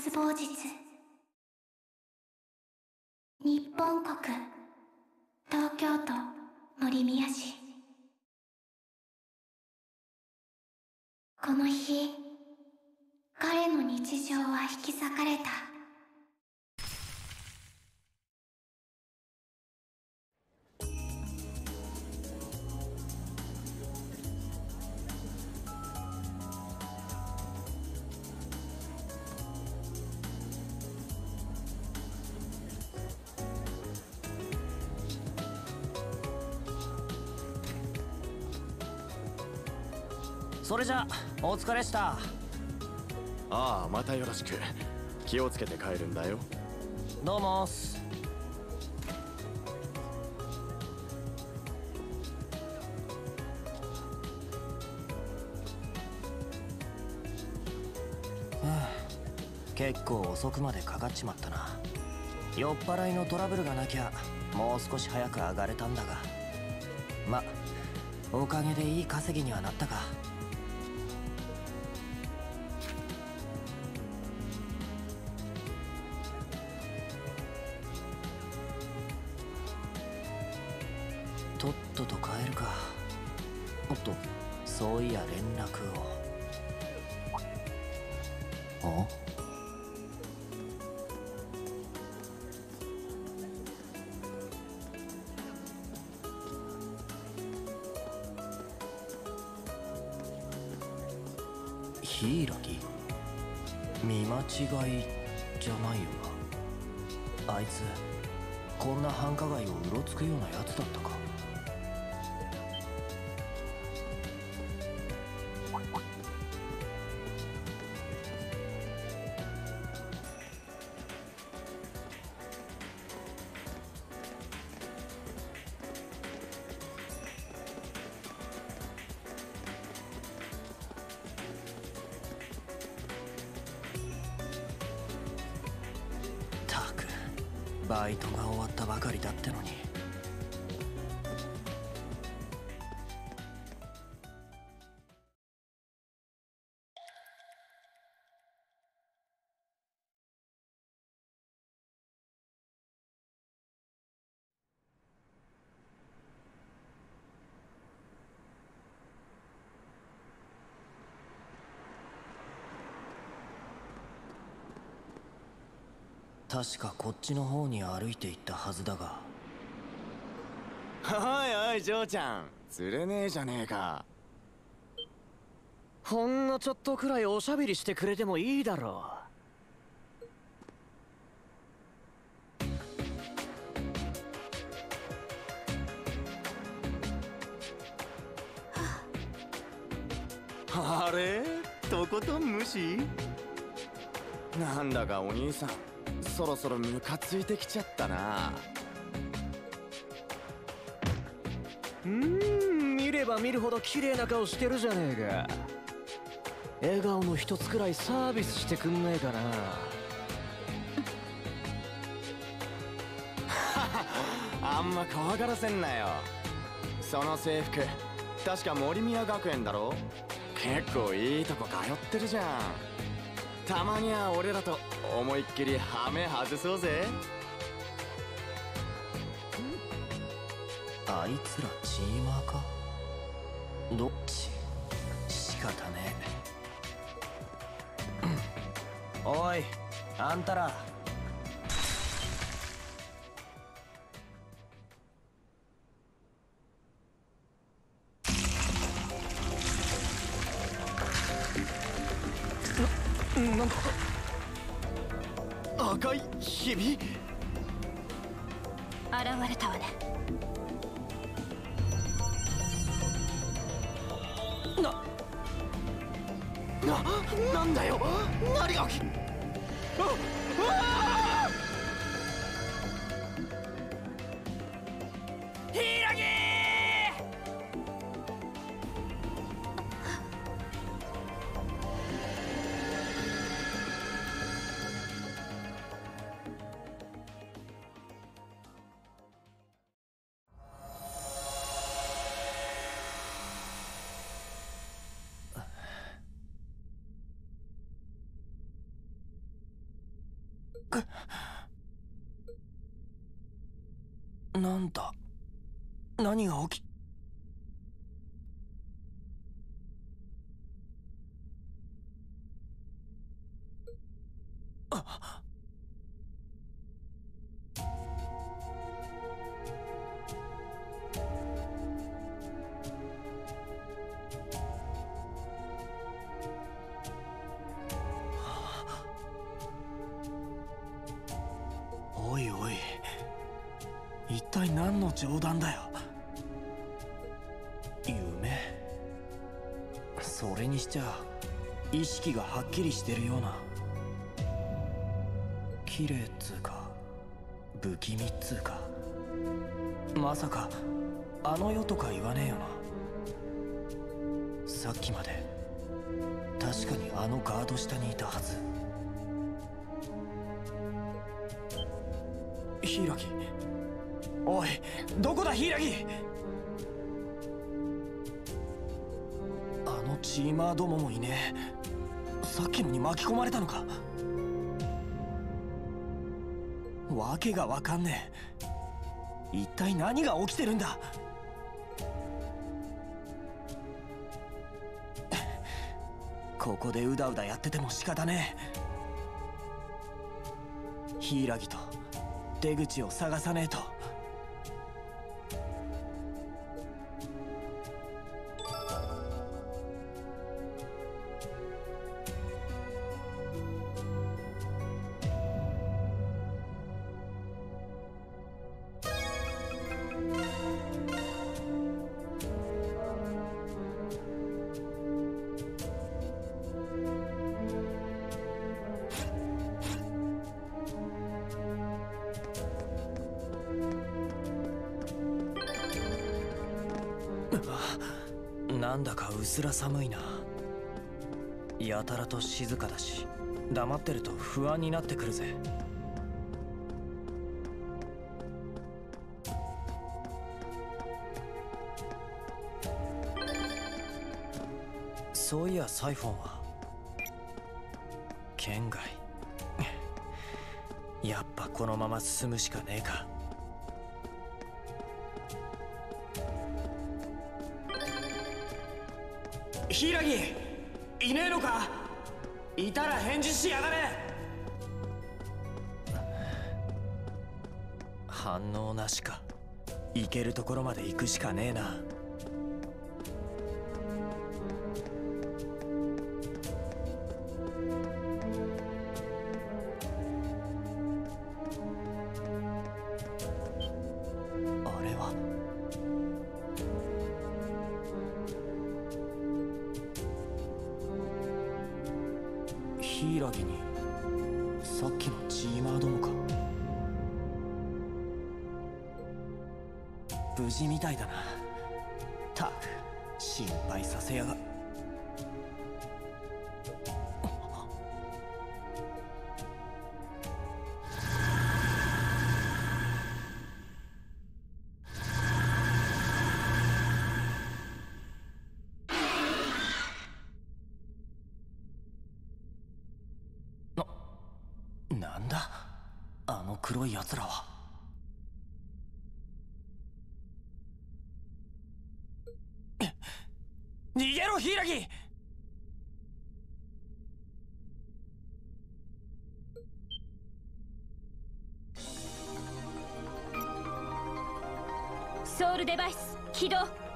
没日それじゃお疲れした。ああまたよろしく。気をつけて帰るんだよ。どうもーす。はあ結構遅くまでかかっちまったな。酔っ払いのトラブルがなきゃもう少し早く上がれたんだが。まおかげでいい稼ぎにはなったか柊見間違いじゃないよな。あいつこんな繁華街をうろつくようなやつだったか。確かこっちの方に歩いて行ったはずだが。おいおい嬢ちゃん。釣れねえじゃねえか。ほんのちょっとくらいおしゃべりしてくれてもいいだろあれ？とことん無視？なんだかお兄さんそろそろムカついてきちゃったな。うん見れば見るほど綺麗な顔してるじゃねえか。笑顔の一つくらいサービスしてくんねえかな。あんま怖がらせんなよ。その制服確か森宮学園だろ？結構いいとこ通ってるじゃん。たまには俺らと思いっきりハメ外そうぜ。あいつらチーマーか？どっち？仕方ねえ。おいあんたら何が起きあおいおい一体何の冗談だよ。しちゃ意識がはっきりしてるような。綺麗っつうか不気味っつうか。まさかあの世とか言わねえよな。さっきまで確かにあのガード下にいたはず。柊おいどこだ柊あのチーマーどももいねえ。さっきのに巻き込まれたのか。わけがわかんねえ。一体何が起きてるんだ。ここでうだうだやってても仕方ねえ。柊と出口を探さねえと。だか薄ら寒いな。やたらと静かだし黙ってると不安になってくるぜ。そういやサイフォンは？県外。やっぱこのまま進むしかねえか。いたら返事しやがれ。反応なしか。行けるところまで行くしかねえな。んだ。あの黒い奴らは。え 逃げろ柊ソウルデバイス起動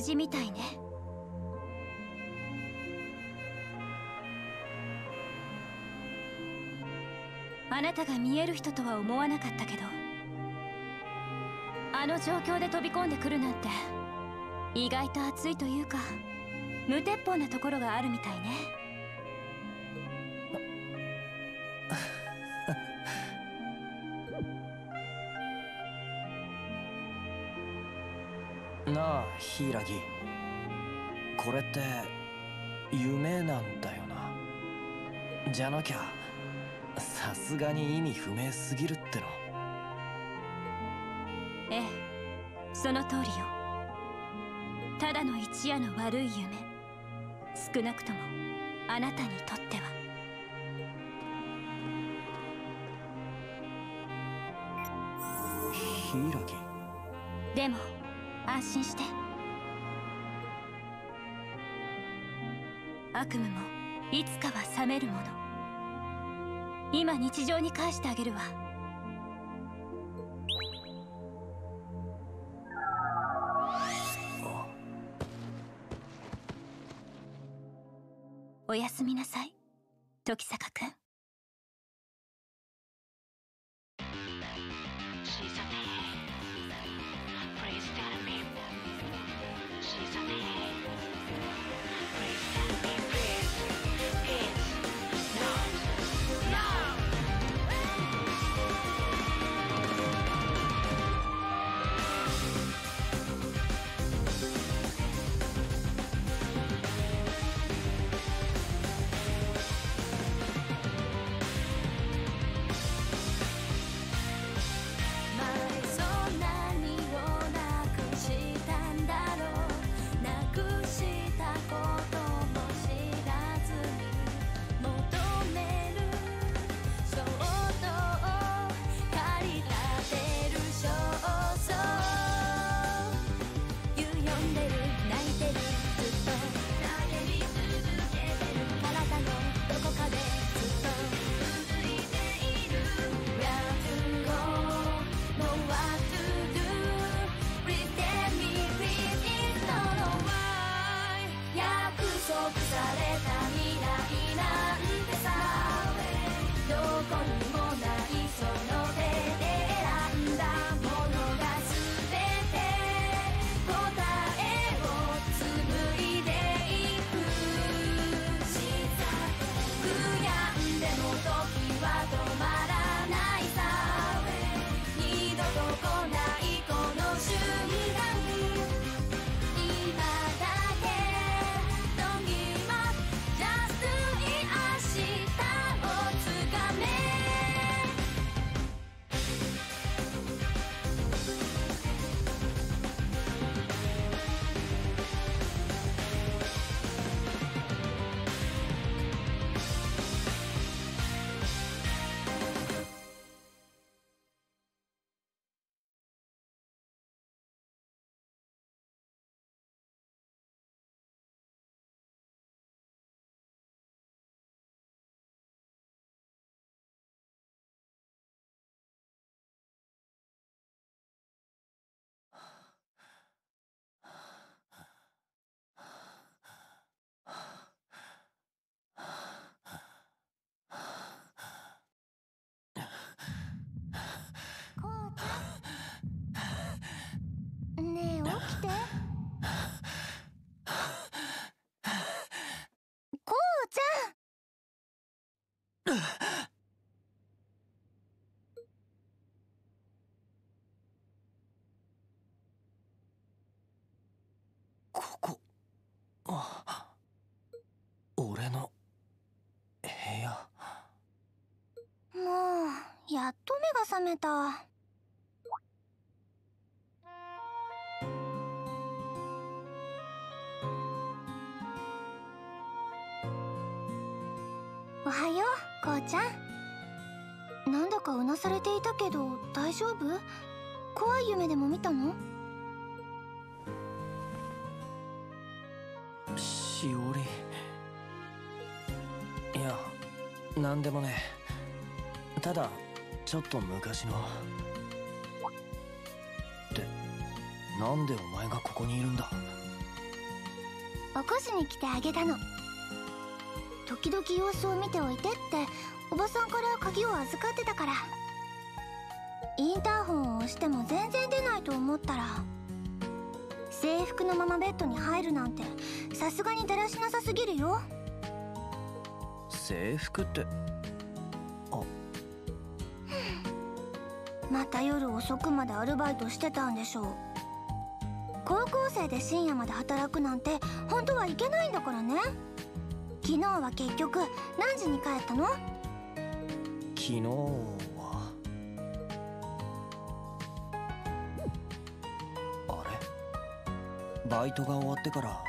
無事みたいね。あなたが見える人とは思わなかったけどあの状況で飛び込んでくるなんて意外と熱いというか無鉄砲なところがあるみたいね。って夢なんだよな。じゃなきゃさすがに意味不明すぎるっての。ええその通りよ。ただの一夜の悪い夢。少なくともあなたにとっては。柊でも安心して悪夢もいつかは覚めるもの。今日常に返してあげるわ。おやすみなさい。時坂が覚めた。おはようこうちゃん。なんだかうなされていたけど大丈夫？怖い夢でも見たの？しおり。いやなんでもねただちょっと昔の。ってなんでお前がここにいるんだ？起こしに来てあげたの。時々様子を見ておいてっておばさんから鍵を預かってたから。インターホンを押しても全然出ないと思ったら制服のままベッドに入るなんてさすがにだらしなさすぎるよ。制服ってまた夜遅くまでアルバイトしてたんでしょう。高校生で深夜まで働くなんて本当はいけないんだからね。昨日は結局何時に帰ったの？昨日は？あれ？バイトが終わってから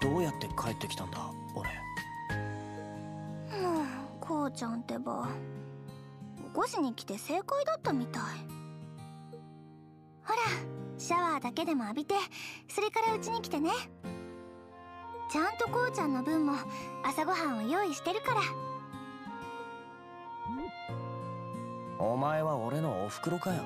どうやって帰ってきたんだ俺？もうこうちゃんってば起こしに来て正解だったみたい。ほらシャワーだけでも浴びてそれからうちに来てね。ちゃんとこうちゃんの分も朝ごはんを用意してるから。お前は俺のおふくろかよ。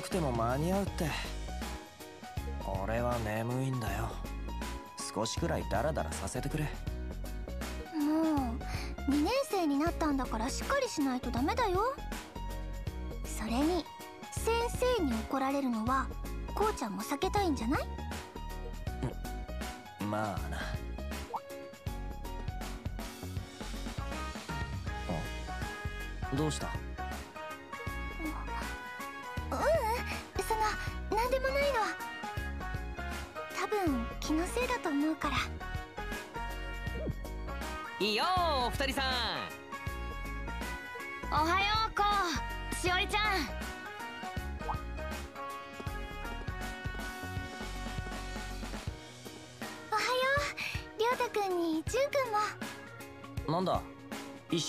なくても間に合うって。俺は眠いんだよ。少しくらいダラダラさせてくれ。もう2年生になったんだからしっかりしないとダメだよ。それに先生に怒られるのはこうちゃんも避けたいんじゃない？まあな。あどうした？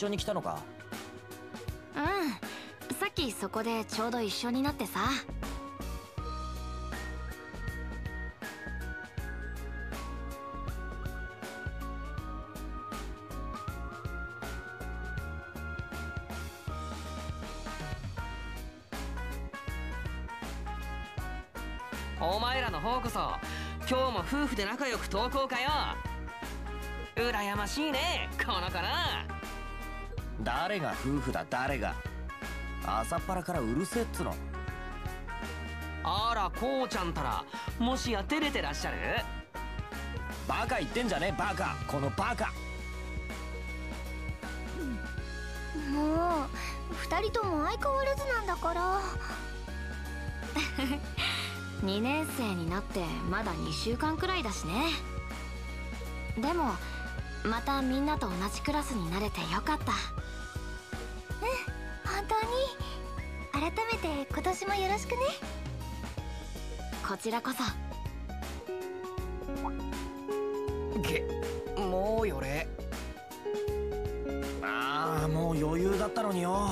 緒に来たのか？うん。さっきそこでちょうど一緒になってさ。お前らの方こそ今日も夫婦で仲良く登校かよ。羨ましいねこの子な誰が夫婦だ誰が？朝っぱらからうるせえっつの。あらこうちゃんたらもしや照れてらっしゃる？バカ言ってんじゃねえバカ。このバカ。もう二人とも相変わらずなんだから。2年生になってまだ2週間くらいだしね。でもまたみんなと同じクラスになれてよかったて今年もよろしくね。こちらこそ。げもうよれ。ああもう余裕だったのによ。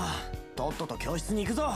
とっとと教室に行くぞ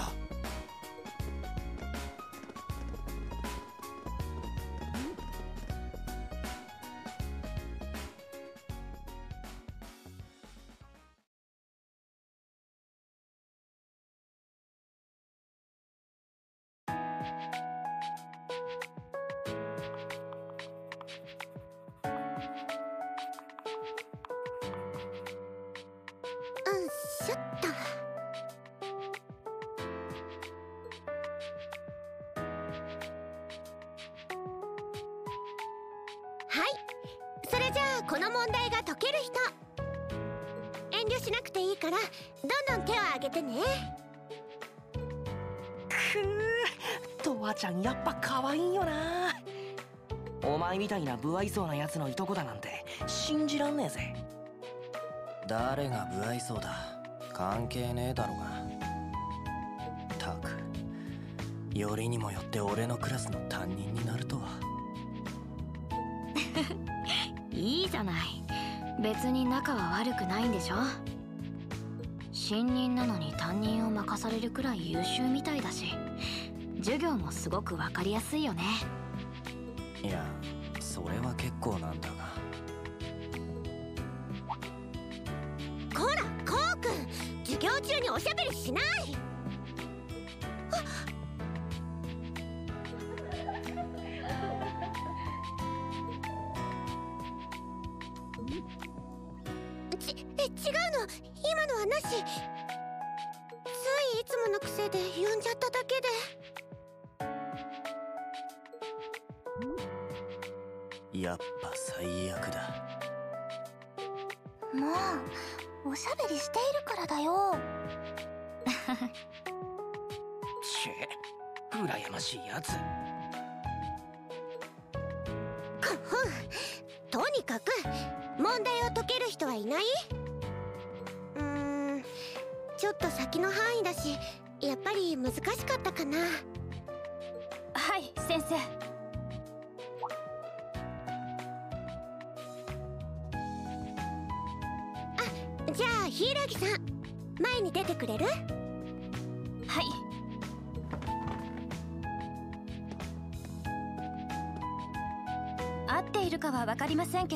不愛想なやつのいとこだなんて信じらんねえぜ。誰が不愛想だ？関係ねえだろが。たくよりにもよって俺のクラスの担任になるとは。いいじゃない。別に仲は悪くないんでしょ。新任なのに担任を任されるくらい優秀みたいだし授業もすごく分かりやすいよね。いやそれは結構なんだが。こらこうくん授業中におしゃべりしない。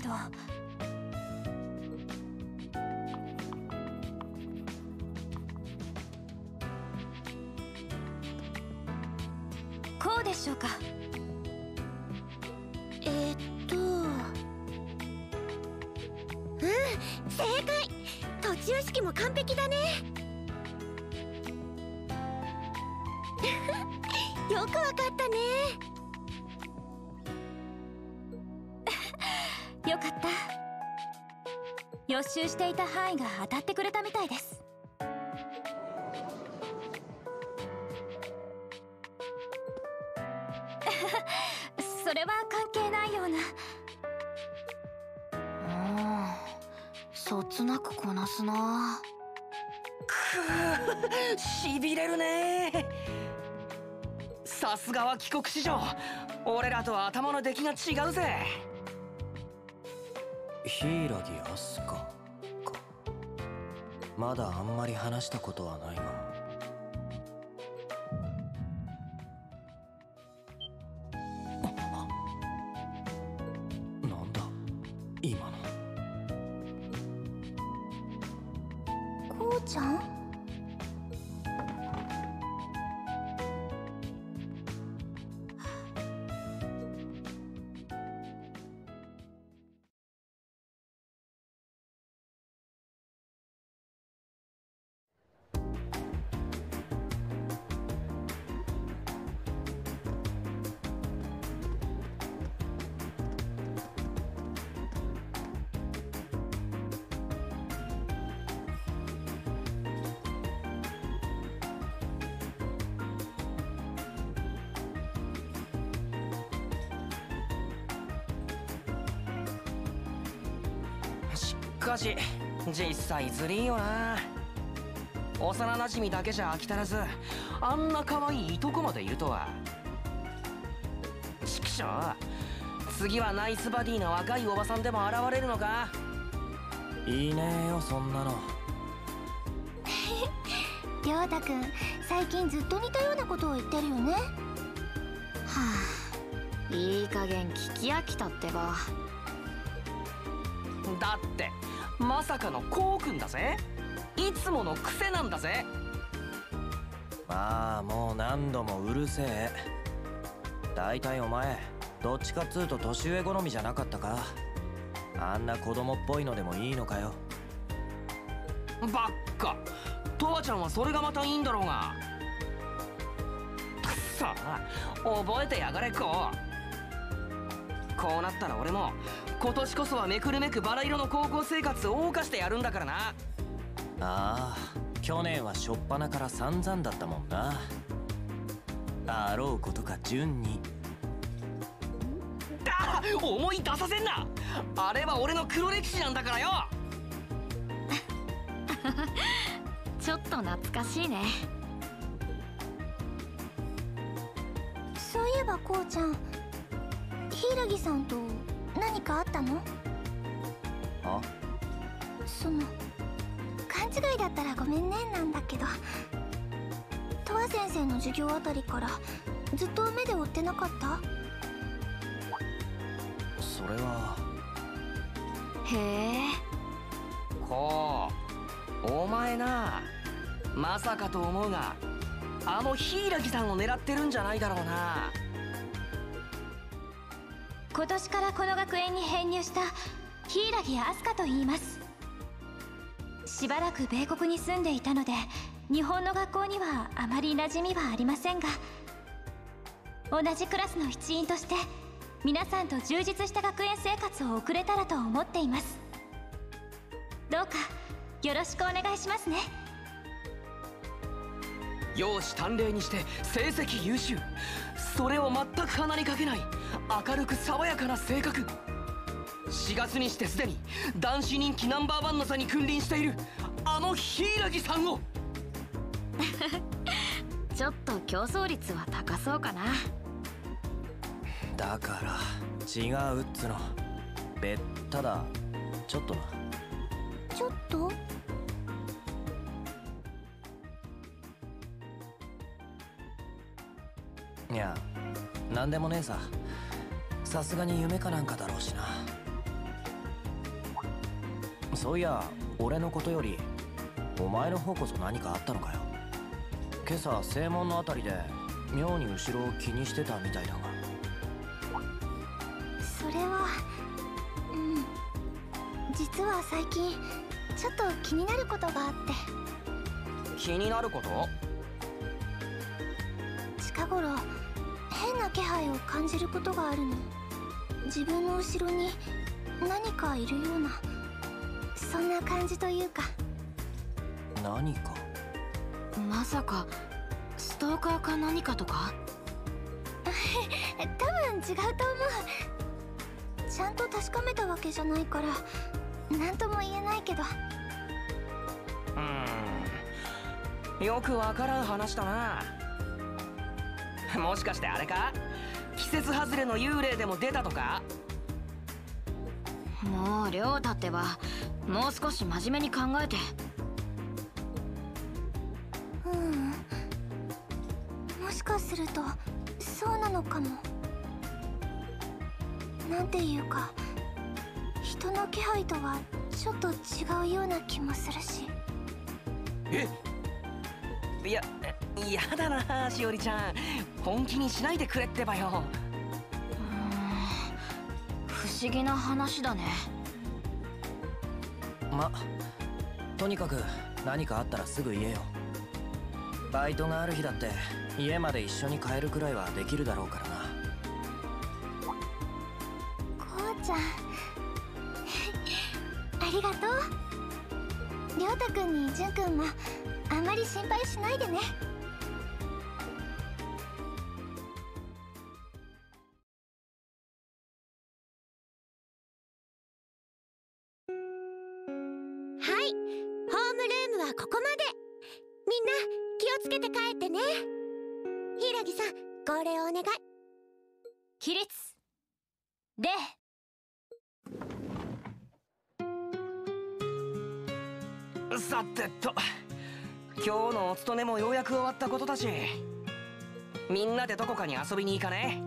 けどよかった。予習していた範囲が当たってくれたみたいです。それは関係ないような。うんそつなくこなすな。くーしびれるね。さすがは帰国子女。俺らとは頭の出来が違うぜ柊アスカか。まだあんまり話したことはないが。ずりーよな。幼なじみだけじゃ飽き足らずあんな可愛いいとこまでいるとは。ちくしょう次はナイスバディの若いおばさんでも現れるのか。いいねえよそんなの。りょうたくん最近ずっと似たようなことを言ってるよね。はあいい加減聞き飽きたってば。だってまさかのこうくんだぜ。いつもの癖なんだぜ。まあもう何度もうるせえ。大体お前どっちかっつうと年上好みじゃなかったか。あんな子供っぽいのでもいいのかよ。ばっかとわちゃんはそれがまたいいんだろうが。くそ。覚えてやがれこう。こうなったら俺も今年こそはめくるめくバラ色の高校生活を謳歌してやるんだからな。ああ去年は初っ端から散々だったもんな。あろうことか順に。あ思い出させんな。あれは俺の黒歴史なんだからよ。ちょっと懐かしいね。そういえばこうちゃん柊さんと何かあったの？あその勘違いだったらごめんねなんだけどとわ先生の授業あたりからずっと目で追ってなかった？それは。へえ。こうお前なまさかと思うがあの柊さんを狙ってるんじゃないだろうな今年からこの学園に編入した柊飛鳥と言います。しばらく米国に住んでいたので日本の学校にはあまり馴染みはありませんが同じクラスの一員として皆さんと充実した学園生活を送れたらと思っています。どうかよろしくお願いしますね。容姿端麗にして成績優秀。それを全く鼻にかけない明るく爽やかな性格。4月にしてすでに男子人気ナンバーワンの座に君臨しているあの柊さんを。ちょっと競争率は高そうかな。だから違うっつの。べっただちょっとな。ちょっと？いやなんでもねえさ。さすがに夢かなんかだろうしな。そういや俺のことよりお前の方こそ何かあったのかよ。今朝正門のあたりで妙に後ろを気にしてたみたいだが。それはうん。実は最近ちょっと気になることがあって。気になること？近頃変な気配を感じることがあるの。自分の後ろに何かいるようなそんな感じというか。何か？まさかストーカーか何かとか？多分違うと思う。ちゃんと確かめたわけじゃないから何とも言えないけど。うーん。よくわからん話だな もしかしてあれか？季節外れの幽霊でも出たとか？もう亮太ってばもう少し真面目に考えて。うん。もしかするとそうなのかも。なんていうか人の気配とはちょっと違うような気もするし。え？いややだなしおりちゃん。本気にしないでくれってばよ。不思議な話だね。まとにかく何かあったらすぐ言えよ。バイトがある日だって家まで一緒に帰るくらいはできるだろうからな。こうちゃん。ありがとう。りょうたくんにじゅんくんもあんまり心配しないでね。はい。ホームルームはここまで。みんな気をつけて帰ってね。柊さん号令をお願い。起立。礼さてと今日のお勤めもようやく終わったことだし。みんなでどこかに遊びに行かね。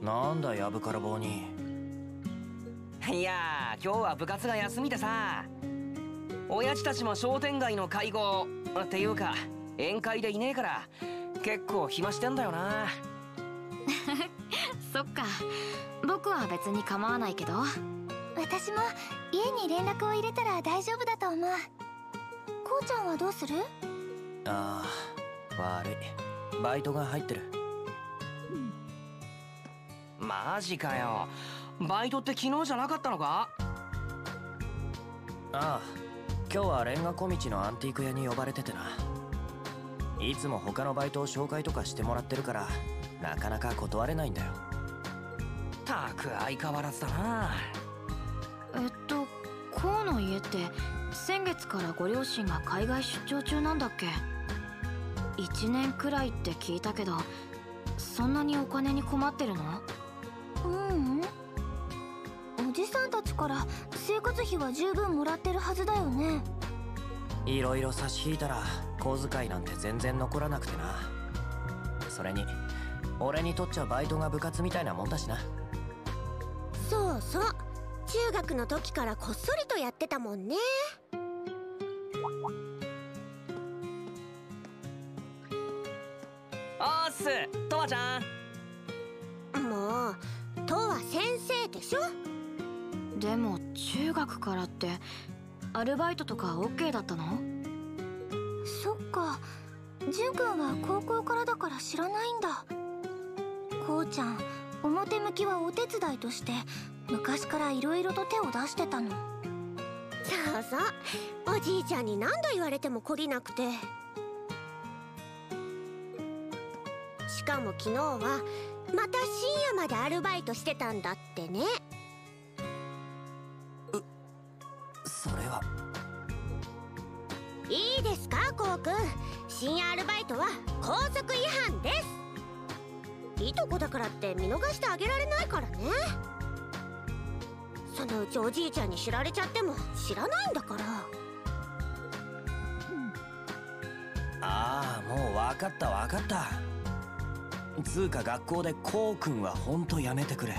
なんだやぶから棒に。いやー今日は部活が休みでさ。親父たちも商店街の会合っていうか宴会でいねえから結構暇してんだよな。そっか。僕は別に構わないけど。私も家に連絡を入れたら大丈夫だと思うこうちゃんはどうする？ああ悪い。バイトが入ってる。マジかよ。バイトって昨日じゃなかったのか？ああ今日はレンガ小道のアンティーク屋に呼ばれててな。いつも他のバイトを紹介とかしてもらってるからなかなか断れないんだよ。たく相変わらずだな。えっとこうの家って先月からご両親が海外出張中なんだっけ？1年くらいって聞いたけどそんなにお金に困ってるの？ううん。おじさんたちから生活費は十分もらってるはずだよね。いろいろ差し引いたら小遣いなんて全然残らなくてな。それに俺にとっちゃバイトが部活みたいなもんだしな。そうそう。中学の時からこっそりとやってたもんねおーっすとわちゃん。もうとは先生でしょ？でも中学からってアルバイトとか OK だったの？そっか。純くんは高校からだから知らないんだ。こうちゃん表向きはお手伝いとして昔から色々と手を出してたの。そうそう。おじいちゃんに何度言われても懲りなくてしかも昨日はまた深夜までアルバイトしてたんだってね。それは。いいですかこうくん深夜アルバイトは校則違反です。いとこだからって見逃してあげられないからね。そのうちおじいちゃんに知られちゃっても知らないんだから。ああもう分かった分かったつうか学校でこうくんはほんとやめてくれ。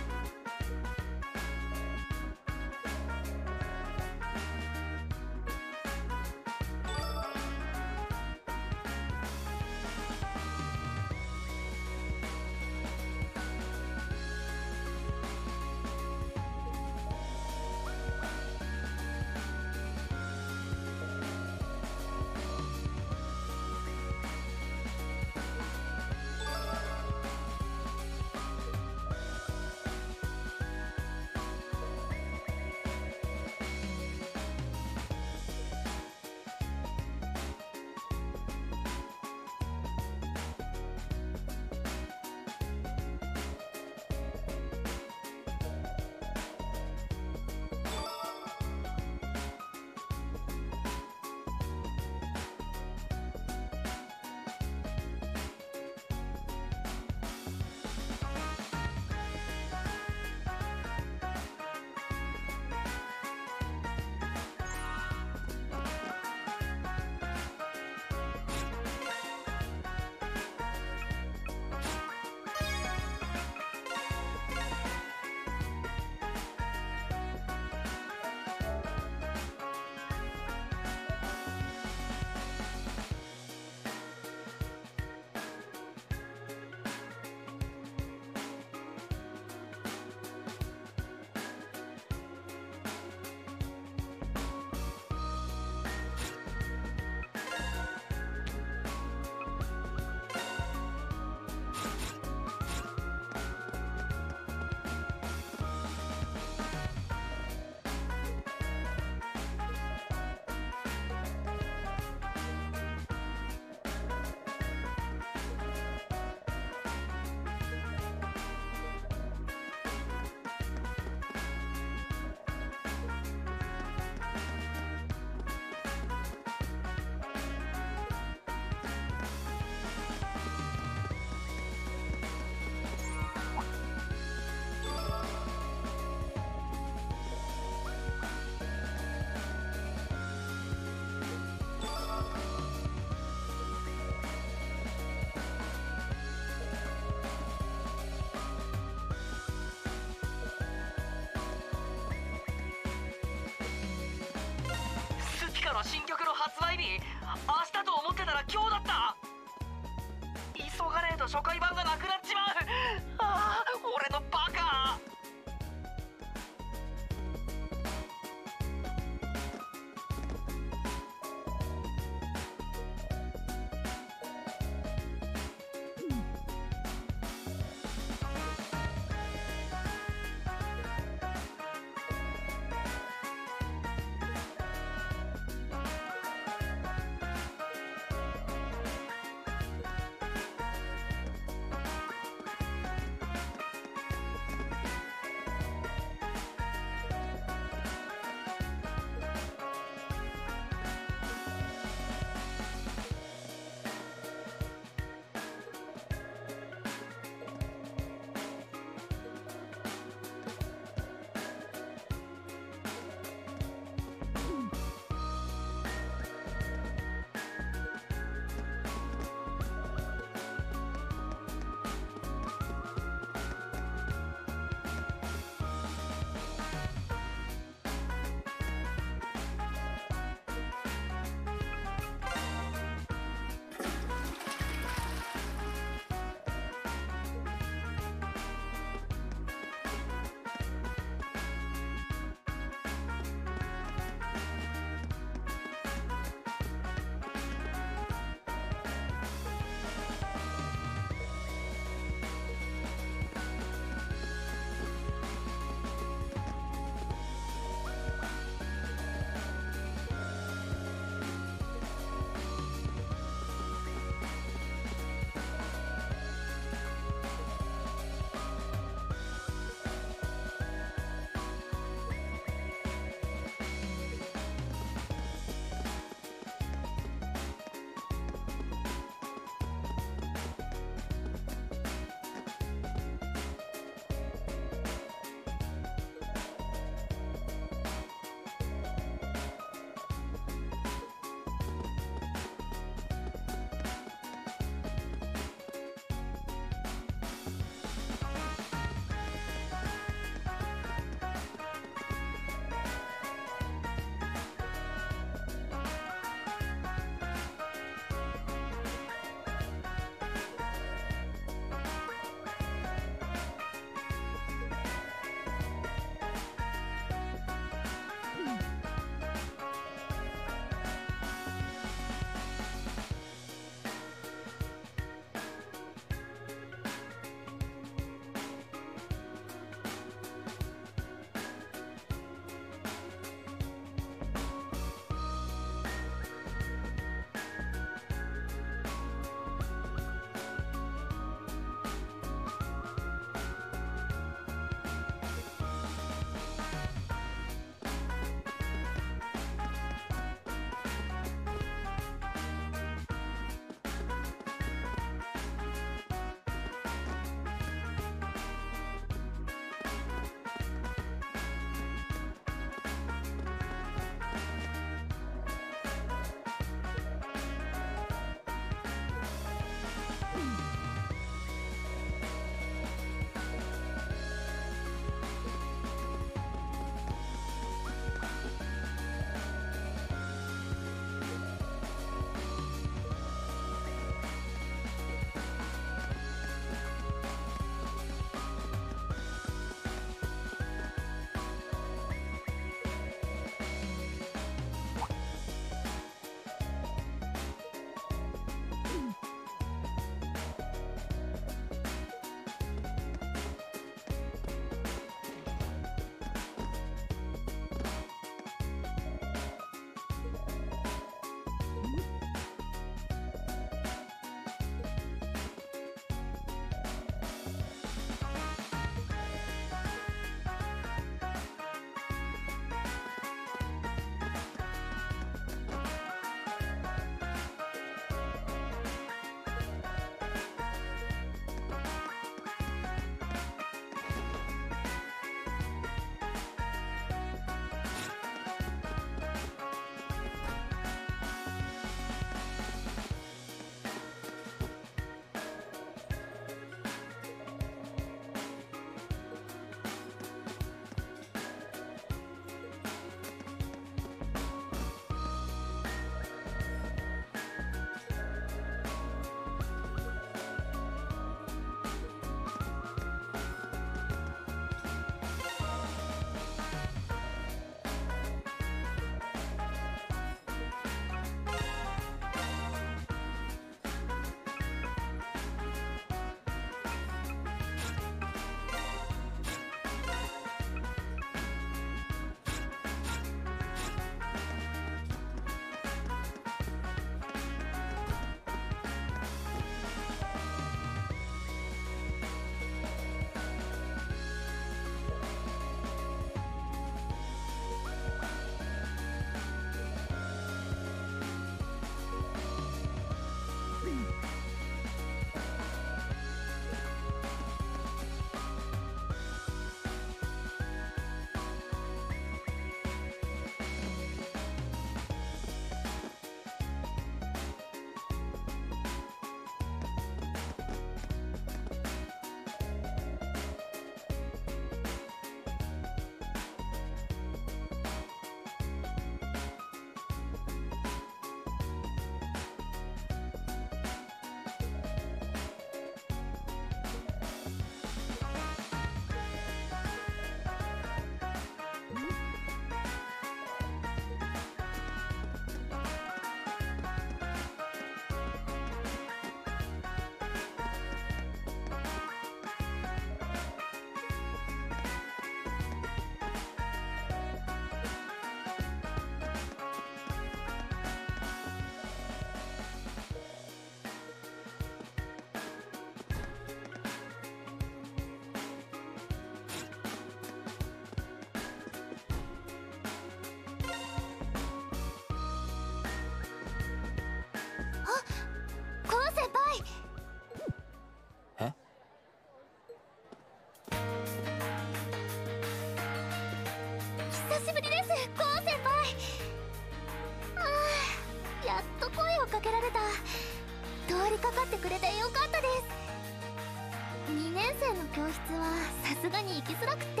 すがに行きづらくって。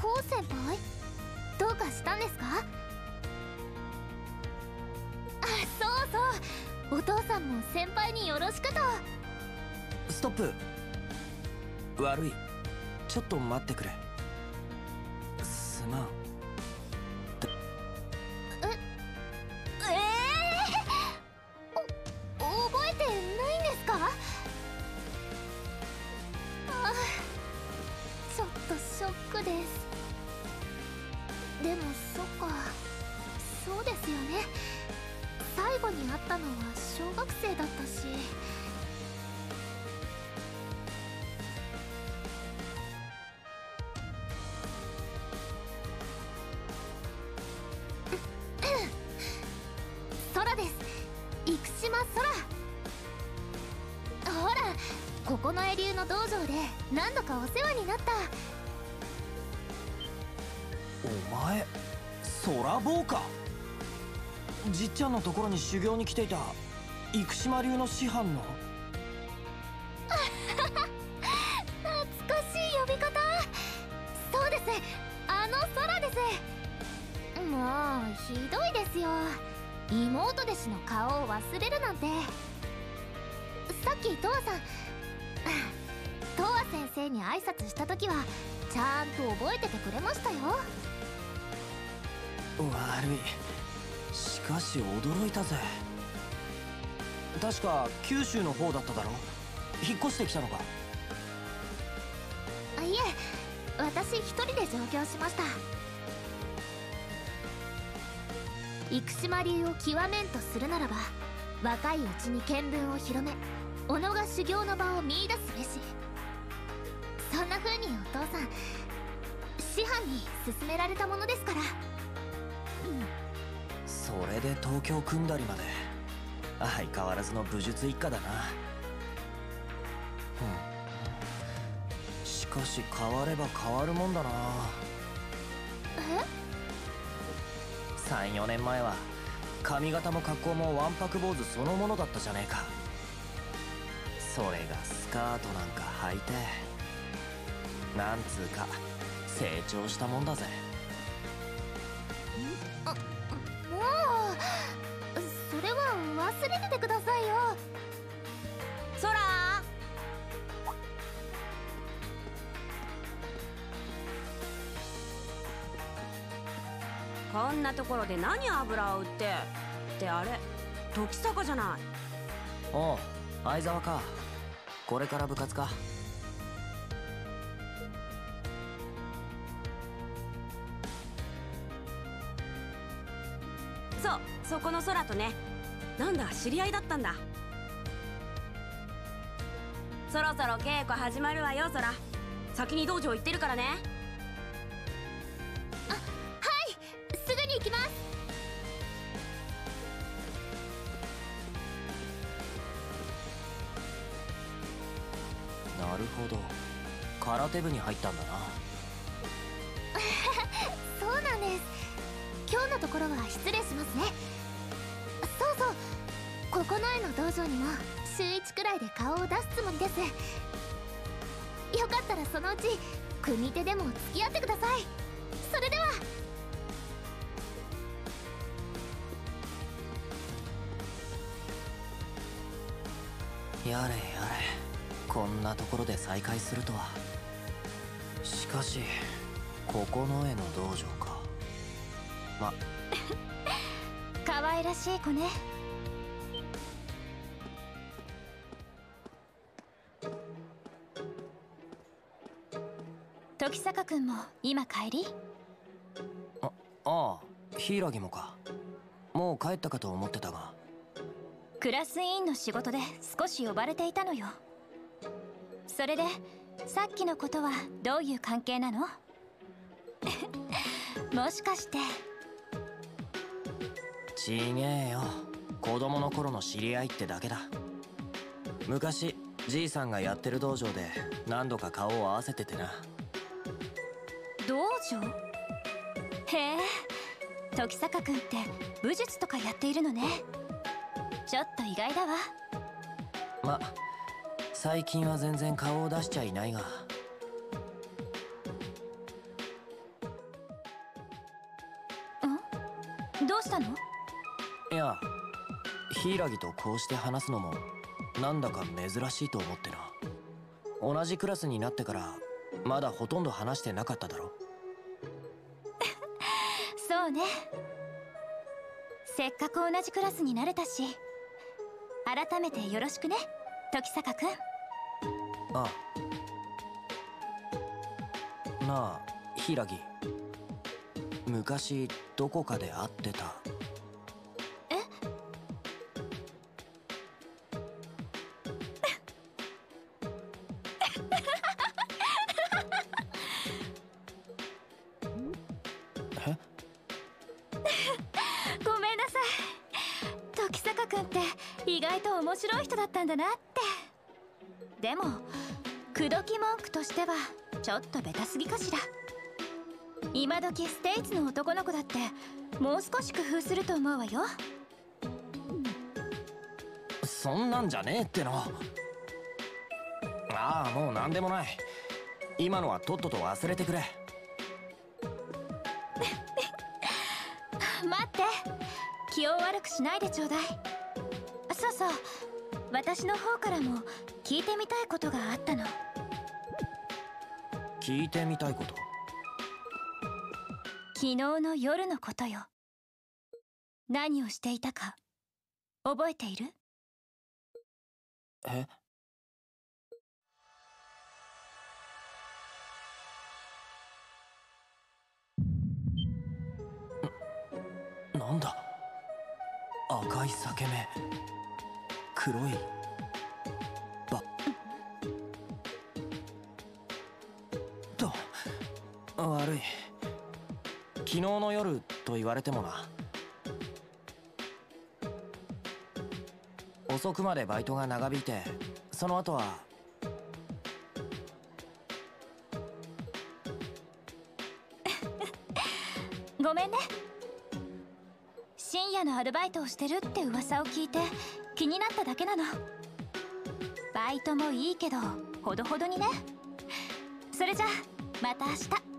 コウ先輩どうかしたんですか？あそうそう。お父さんも先輩によろしくと。ストップ。悪い。ちょっと待ってくれ。修行に来ていた生島流の師範の？懐かしい呼び方。そうです。あの空です。もうひどいですよ。妹弟子の顔を忘れるなんて。さっきトワさんトワ先生に挨拶した時はちゃんと覚えててくれましたよ。悪い。しかし驚いたぜ。確か九州の方だっただろ引っ越してきたのか。あいえ私一人で上京しました。生島流を極めんとするならば若いうちに見聞を広め己が修行の場を見出すべし。そんな風にお父さん師範に勧められたものですから。それで東京組んだりまで。相変わらずの武術一家だな。うん。しかし変われば変わるもんだな。え？34年前は髪型も格好もわんぱく坊主そのものだったじゃねえか。それがスカートなんか履いてなんつうか成長したもんだぜ。も忘れててくださいよ。空。こんなところで何油を売って。ってあれ時坂じゃない。おう相沢か。これから部活か。そうそこの空とねなんだ知り合いだったんだ。そろそろ稽古始まるわよ空。先に道場行ってるからね。はいすぐに行きます。なるほど。空手部に入ったんだな。そうなんです。今日のところは失礼しますねここの絵の道場にも週1くらいで顔を出すつもりです。よかったらそのうち組手でも付き合ってください。それでは。やれやれ。こんなところで再会するとは。しかしここの絵の道場か。ま 可愛らしい子ね時坂君も今帰り？ああ柊もか。もう帰ったかと思ってたが。クラス委員の仕事で少し呼ばれていたのよ。それでさっきのことはどういう関係なの？もしかして。ちげえよ。子供の頃の知り合いってだけだ。昔じいさんがやってる道場で何度か顔を合わせててな道場へえ時坂君って武術とかやっているのね。ちょっと意外だわ。ま最近は全然顔を出しちゃいないが。ん？どうしたの？いや柊とこうして話すのもなんだか珍しいと思ってな。同じクラスになってからまだほとんど話してなかっただろ。ね。せっかく同じクラスになれたし改めてよろしくね時坂君ああ。なあ柊昔どこかで会ってた。ちょっとベタすぎかしら。今時ステイツの男の子だってもう少し工夫すると思うわよ。そんなんじゃねえっての。ああもう何でもない。今のはとっとと忘れてくれ。待って。気を悪くしないでちょうだい。そうそう。私の方からも聞いてみたいことがあったの聞いてみたいこと。昨日の夜のことよ。何をしていたか覚えている？え？ななんだ？赤い裂け目。黒い悪い。昨日の夜と言われてもな。遅くまでバイトが長引いてその後は ごめんね。深夜のアルバイトをしてるって噂を聞いて気になっただけなの。バイトもいいけどほどほどにね。それじゃまた明日。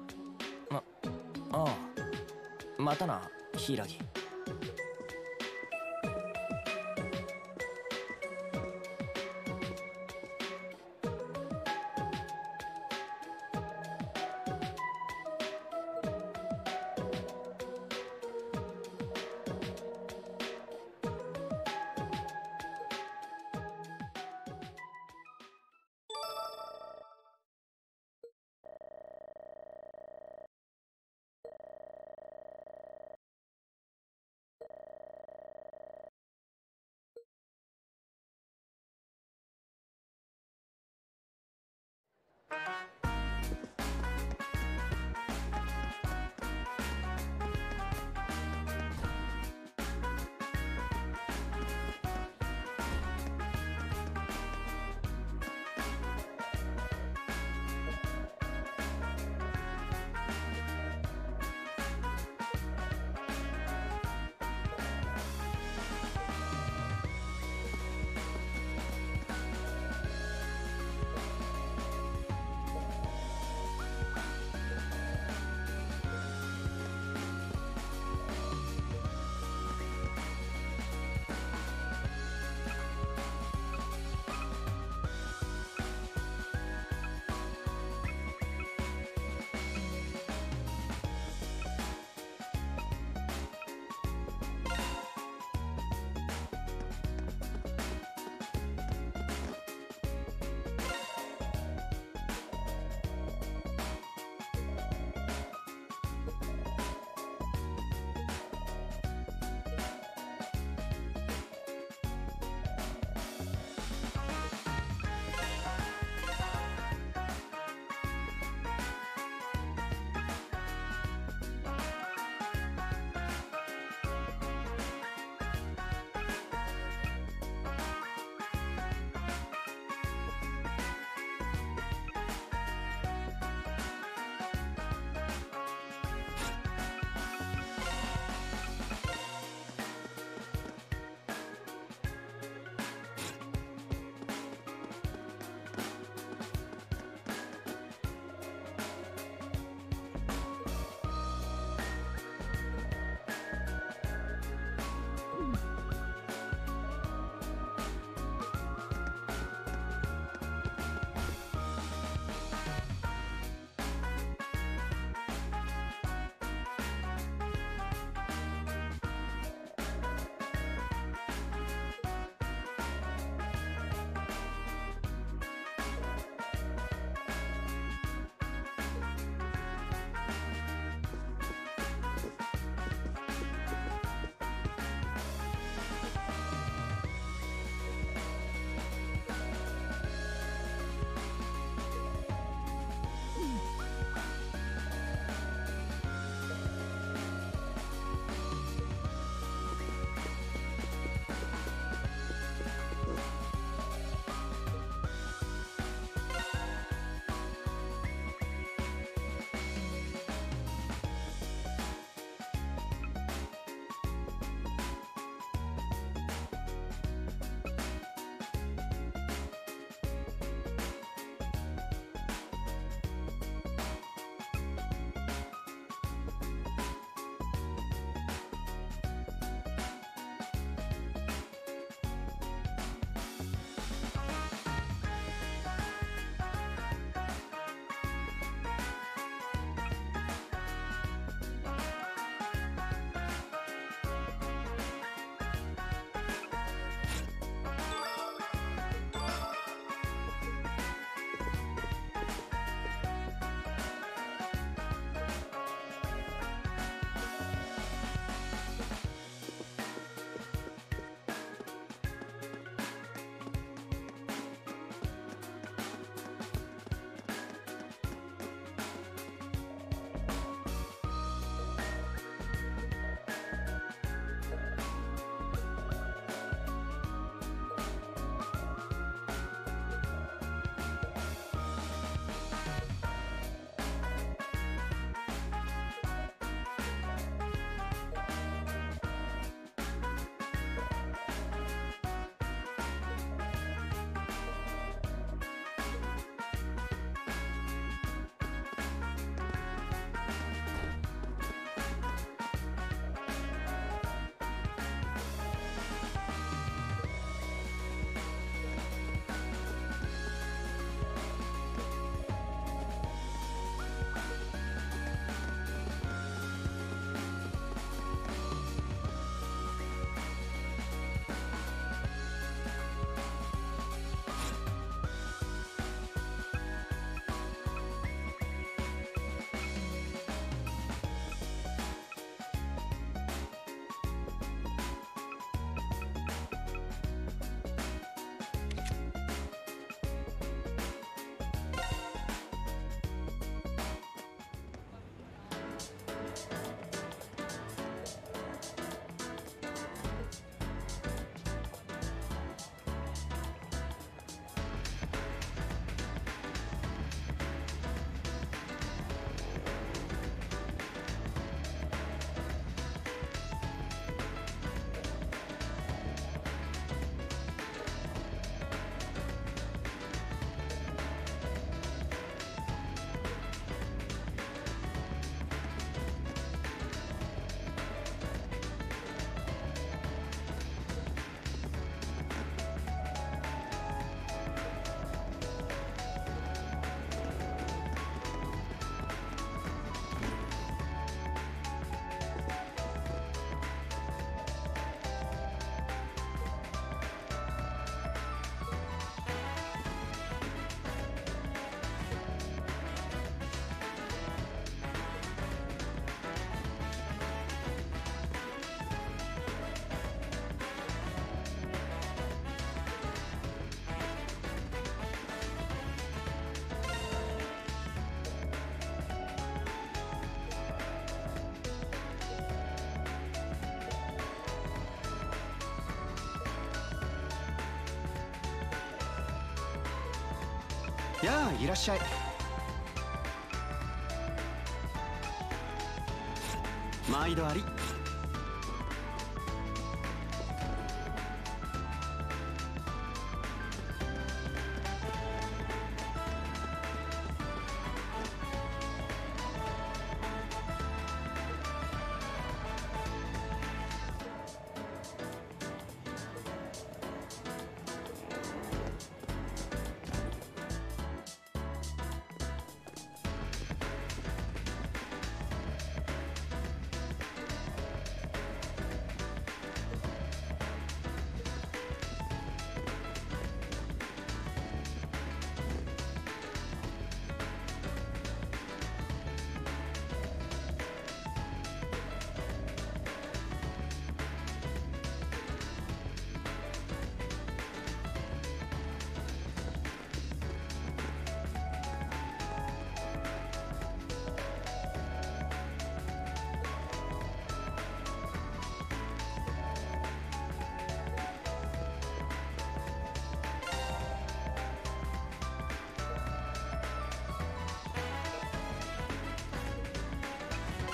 またな柊。やあいらっしゃい。毎度あり。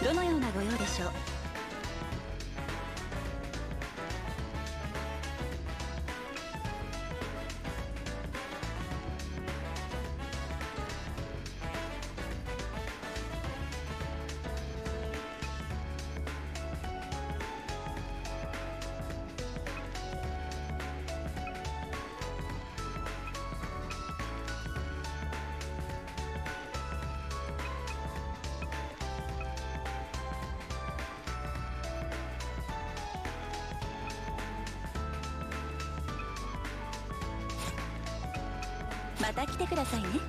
どのようなご用でしょう？ださいね。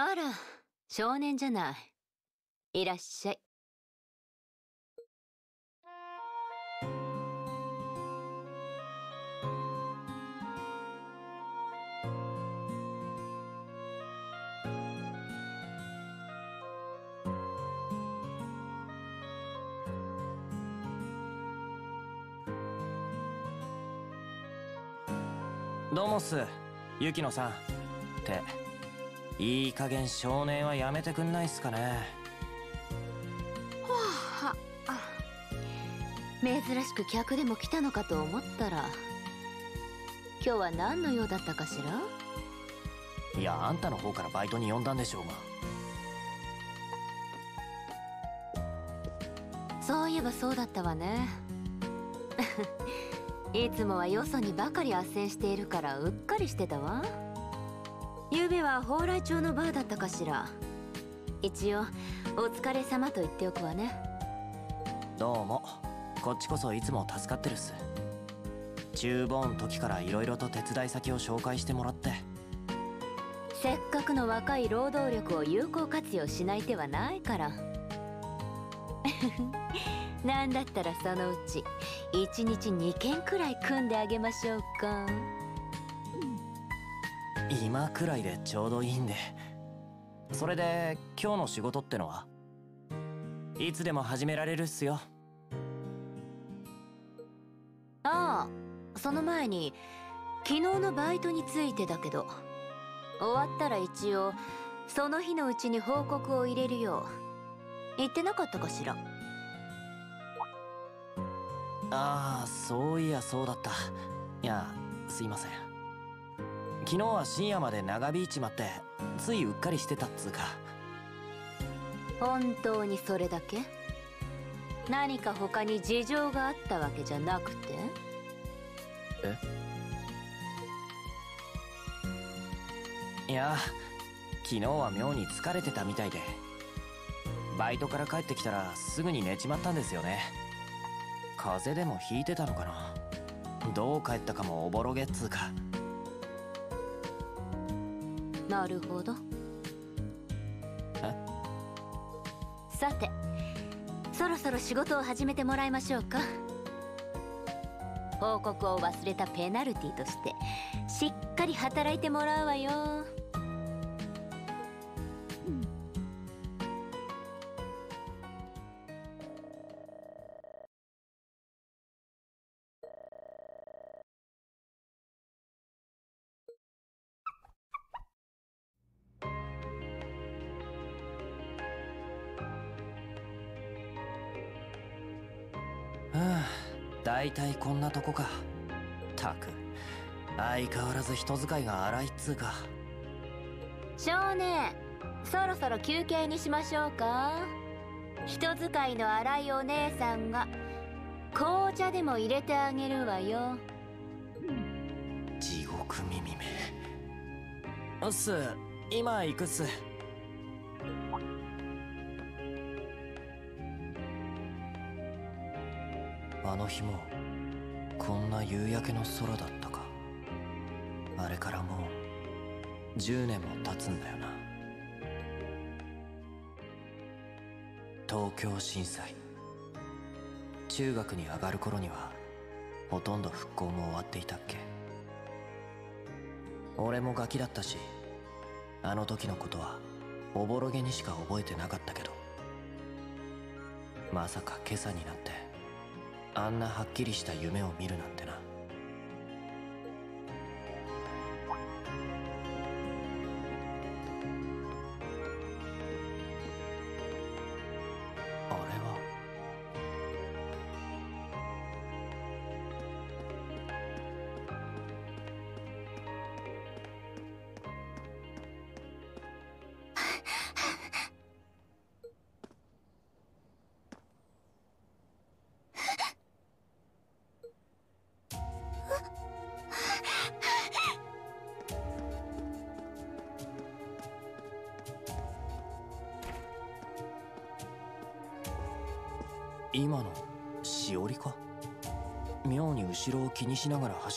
あら少年じゃない。いらっしゃい。どうもっす雪乃さん。って。いい加減少年はやめてくんないっすかね。はああ珍しく客でも来たのかと思ったら今日は何の用だったかしら？いやあんたの方からバイトに呼んだんでしょうが。そういえばそうだったわね。いつもはよそにばかり斡旋しているからうっかりしてたわ昨べは蓬莱町のバーだったかしら。一応お疲れ様と言っておくわね。どうも。こっちこそいつも助かってるっす。厨房の時から色々と手伝い先を紹介してもらって。せっかくの若い労働力を有効活用しない手はないから。なんだったらそのうち1日2件くらい組んであげましょうか今くらいでちょうどいいんで。それで今日の仕事ってのは？いつでも始められるっすよ。ああその前に昨日のバイトについてだけど。終わったら一応その日のうちに報告を入れるよう。言ってなかったかしら？ああそういやそうだった。いやすいません昨日は深夜まで長引いちまってついうっかりしてたっつうか。本当にそれだけ？何か他に事情があったわけじゃなくて？え？いや昨日は妙に疲れてたみたいで。バイトから帰ってきたらすぐに寝ちまったんですよね。風邪でもひいてたのかな？どう帰ったかもおぼろげっつうかなるほど。さてそろそろ仕事を始めてもらいましょうか。報告を忘れたペナルティとしてしっかり働いてもらうわよ。こか。たく。相変わらず人使いが荒いっつうか。少年そろそろ休憩にしましょうか。人使いの荒いお姉さんが紅茶でも入れてあげるわよ。地獄耳め。うっす今行くっす。あの日もこんな夕焼けの空だったか。あれからもう10年も経つんだよな。東京震災。中学に上がる頃にはほとんど復興も終わっていたっけ。俺もガキだったしあの時のことはおぼろげにしか覚えてなかったけど。まさか今朝になってあんなはっきりした夢を見るなんてな。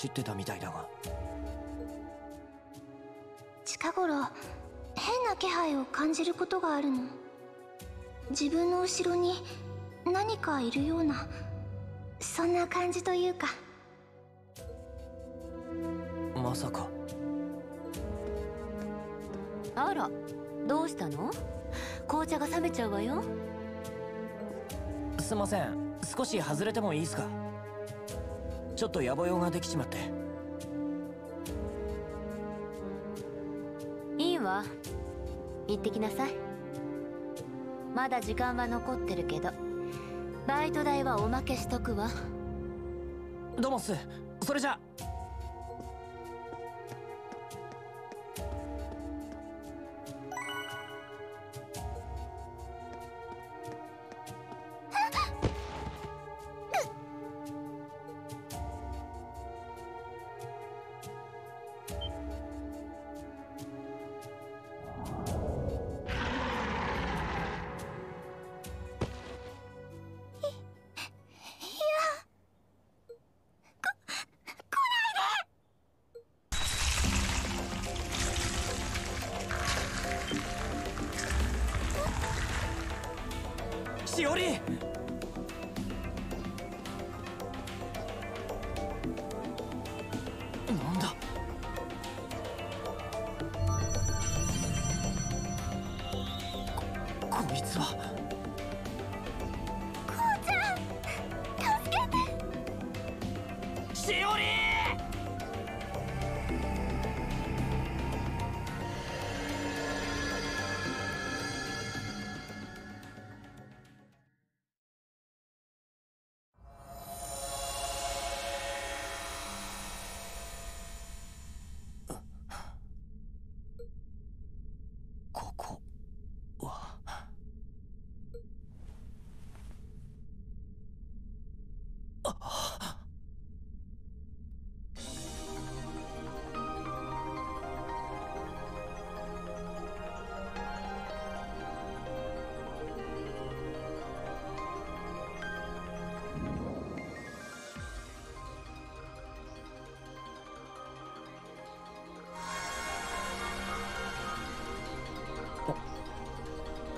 走ってたみたいだが。近頃変な気配を感じることがあるの。自分の後ろに何かいるようなそんな感じというか。まさか。あらどうしたの？紅茶が冷めちゃうわよ。すいません。少し外れてもいいですか？ちょっと野暮用ができちまって。いいわ。行ってきなさい。まだ時間は残ってるけど。バイト代はおまけしとくわ。どうもっす。それじゃし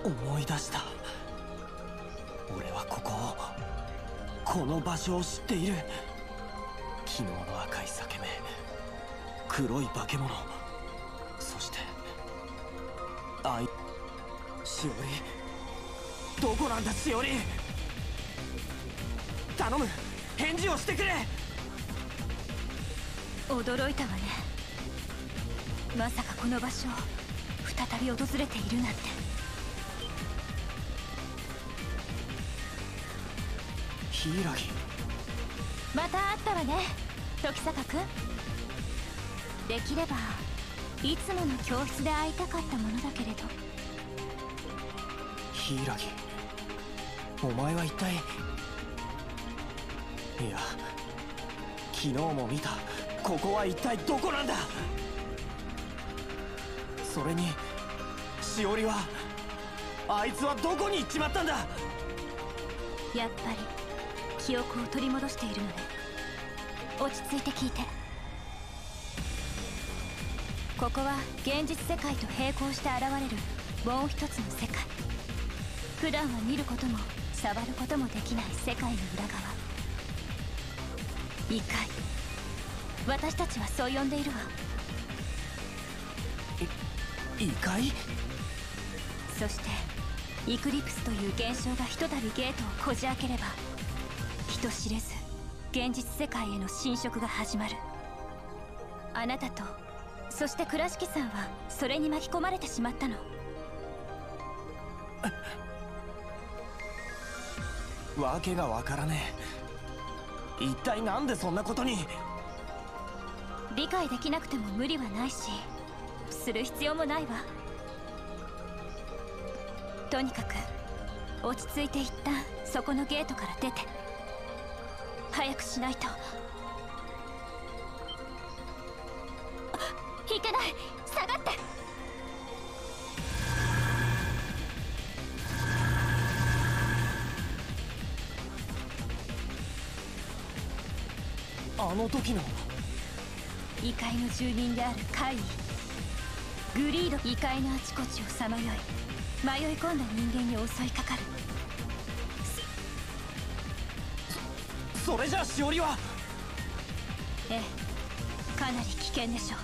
思い出した。俺はここをこの場所を知っている。昨日の赤い裂け目黒い化け物。そしてあいしおり。どこなんだしおり。頼む。返事をしてくれ。驚いたわね。まさかこの場所を再び訪れているなんて。柊また会ったわね時坂君できればいつもの教室で会いたかったものだけれど。柊お前は一体いや昨日も見た。ここは一体どこなんだ。それにしおりはあいつはどこに行っちまったんだ。やっぱり記憶を取り戻しているのね落ち着いて聞いて。ここは現実世界と並行して現れるもう一つの世界。普段は見ることも触ることもできない世界の裏側。異界私たちはそう呼んでいるわ。異界？そしてイクリプスという現象がひとたびゲートをこじ開ければ人知れず現実世界への侵食が始まる。あなたとそして倉敷さんはそれに巻き込まれてしまったの。わけがわからねえ。一体なんでそんなことに？理解できなくても無理はないしする必要もないわ。とにかく落ち着いて一旦そこのゲートから出て早くしないと。あいけない。下がって。あの時の。異界の住人である怪異グリード異界のあちこちをさまよい。迷い込んだ人間に襲いかかるそれじゃあしおりは。ええかなり危険でしょ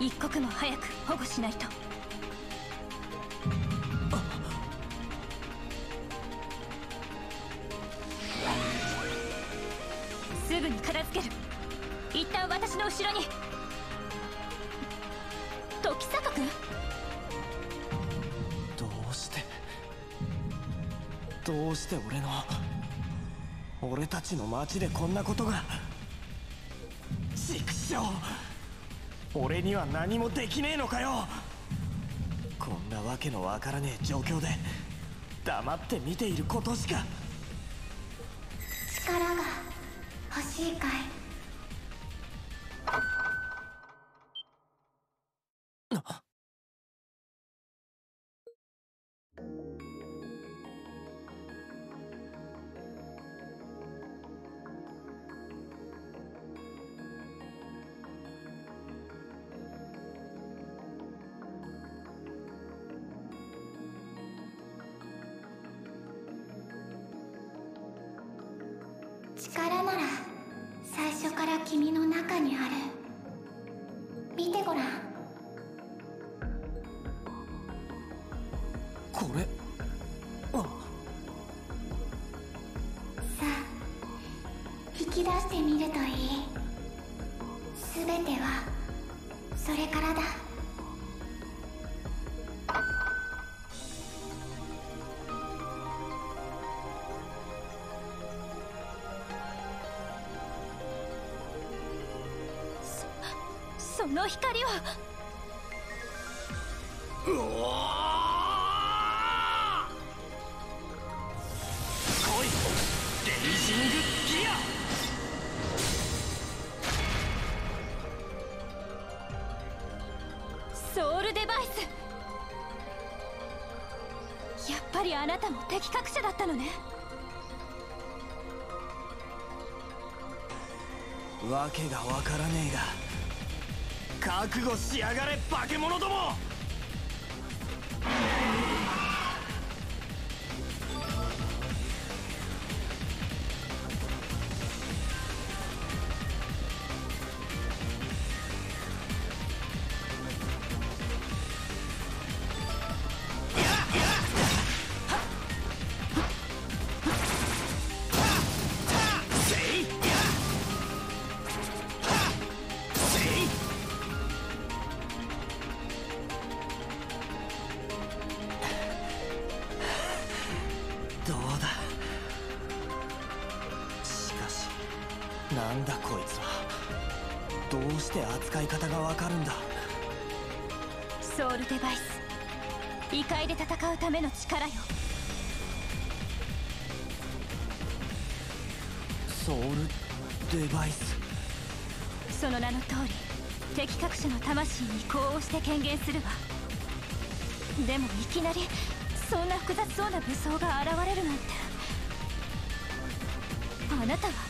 う。一刻も早く保護しないと。すぐに片付ける。一旦私の後ろに。時坂君？どうしてどうして俺の俺たちの町でこんなことが。畜生。俺には何もできねえのかよ。こんなわけのわからねえ状況で黙って見ていることしか。の光はうお来いレイジングギアソウルデバイス。やっぱりあなたも敵隠者だったのね。わけがわからねえが覚悟しやがれ化け物ども！なんだこいつは。どうして扱い方がわかるんだ。ソウルデバイス。異界で戦うための力よ。ソウルデバイス。その名の通り敵隠者の魂に呼応して権限するわ。でもいきなりそんな複雑そうな武装が現れるなんて。あなたは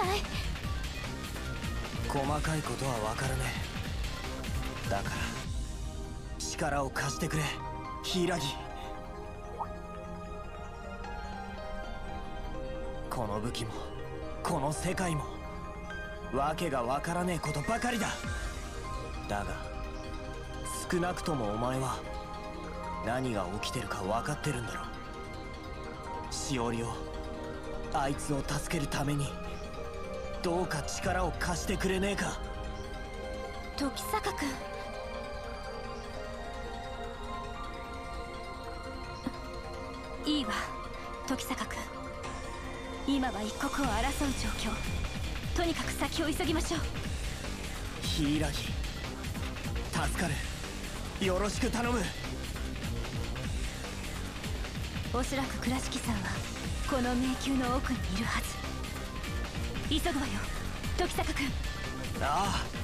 体細かいことはわからねえ。だから力を貸してくれ。柊この武器もこの世界もわけがわからねえことばかりだ。だが少なくともお前は何が起きてるか分かってるんだろしおりをあいつを助けるためにどうか力を貸してくれねえか？時坂君いいわ時坂君今は一刻を争う状況。とにかく先を急ぎましょう。柊助かる。よろしく頼む。おそらく倉敷さんはこの迷宮の奥にいるはず急ぐわよ。時坂君。ああ。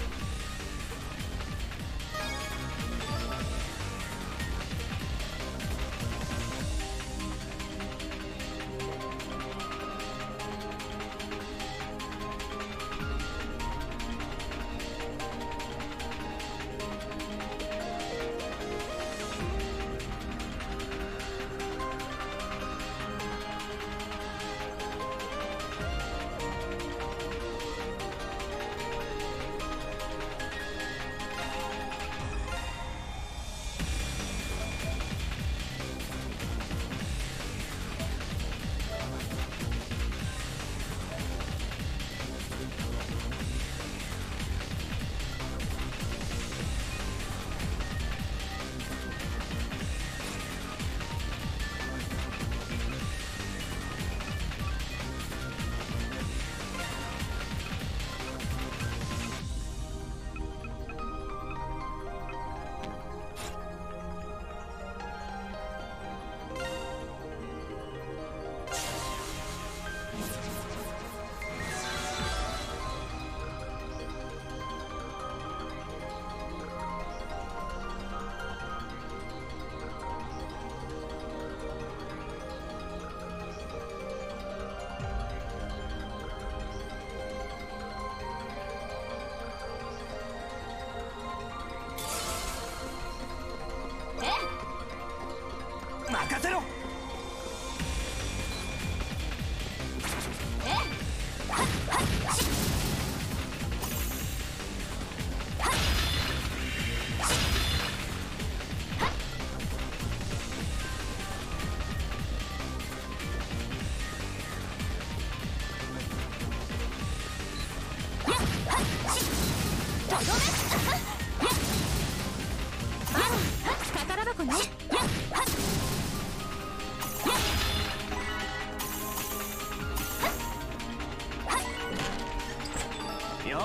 よ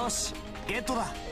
しゲットだ。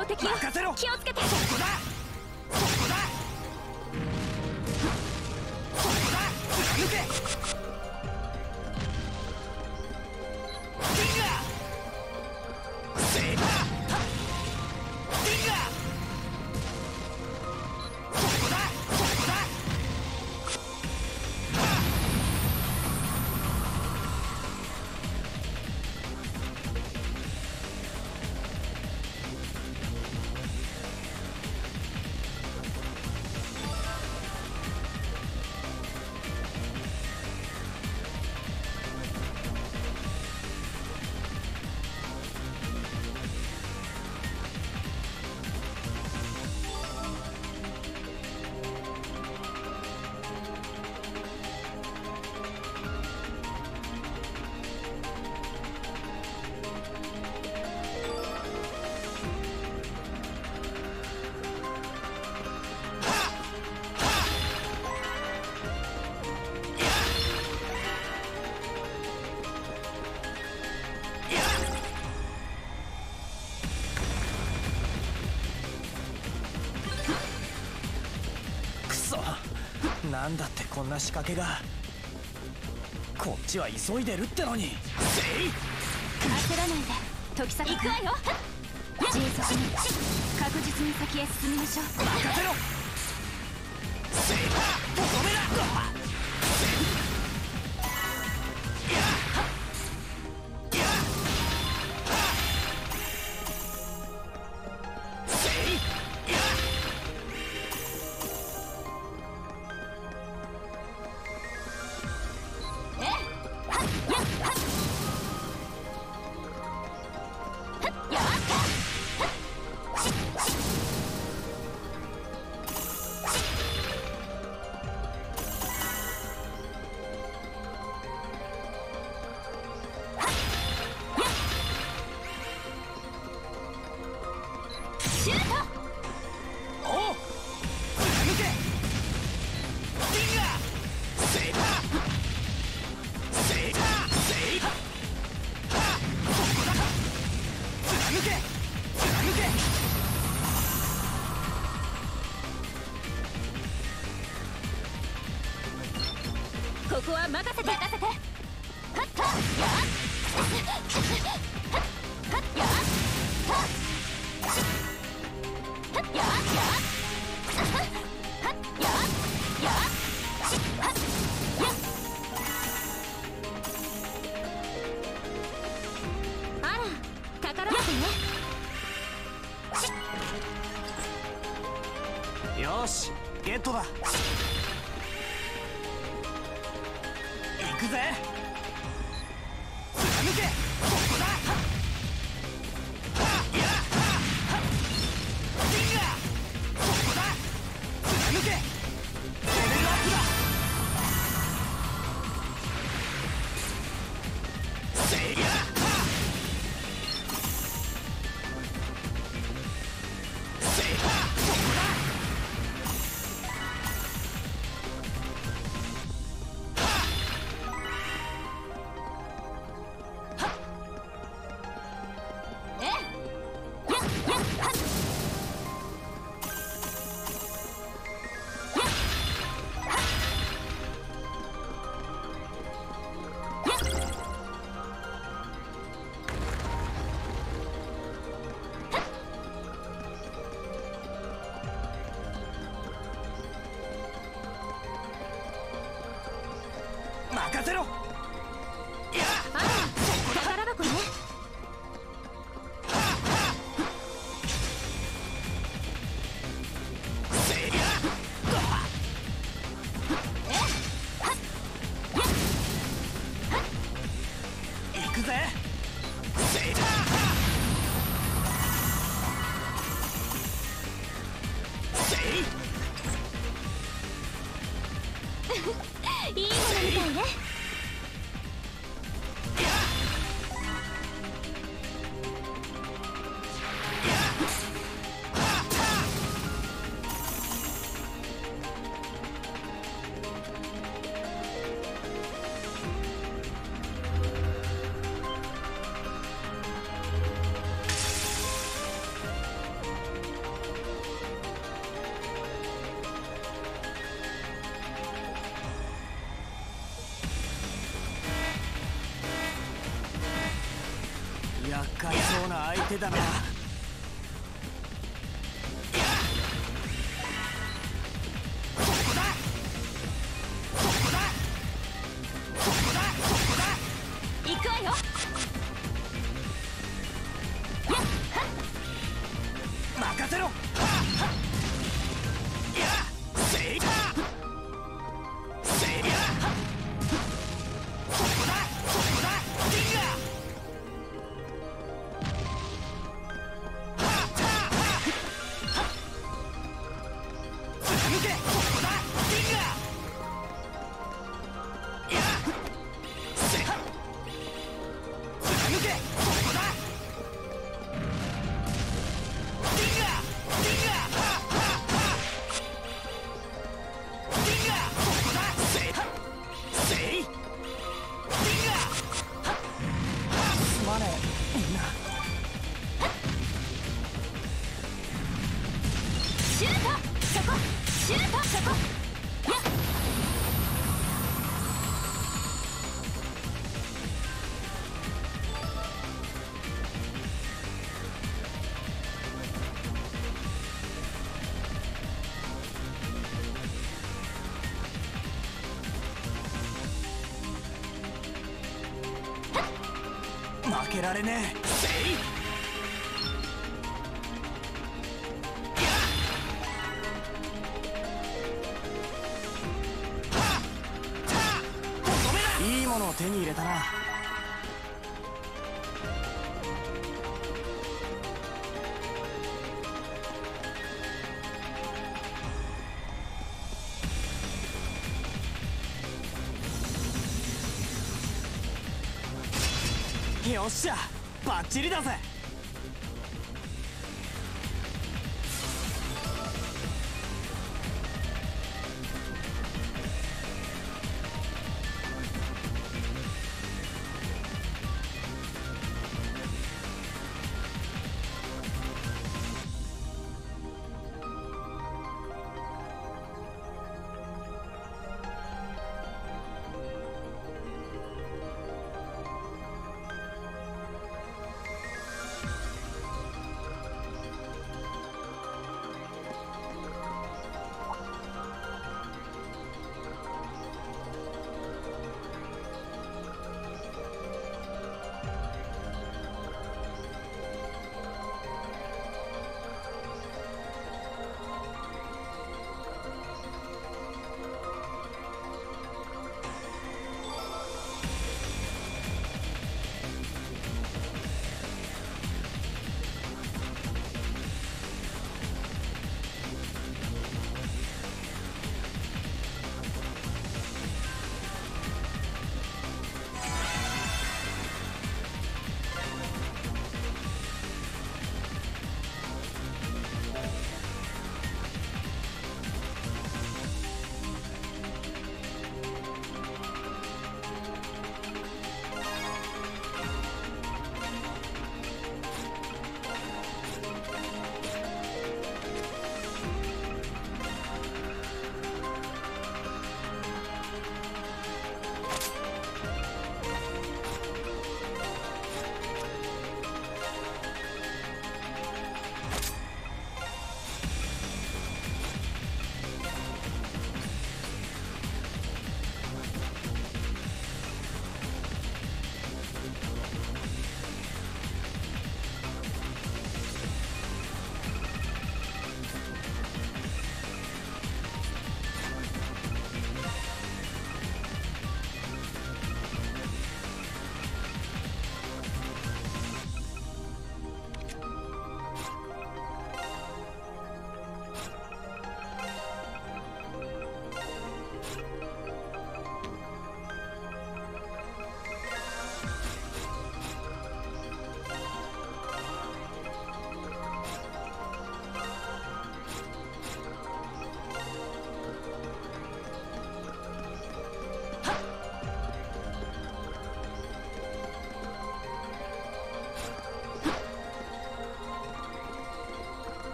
強敵よ。任せろ。気をつけて。そこだなんだってこんな仕掛けが。こっちは急いでるってのに。せい！焦らないで。時坂行くわよ！迅速に。確実に先へ進みましょう。任せろけられねえ。よっしゃバッチリだぜ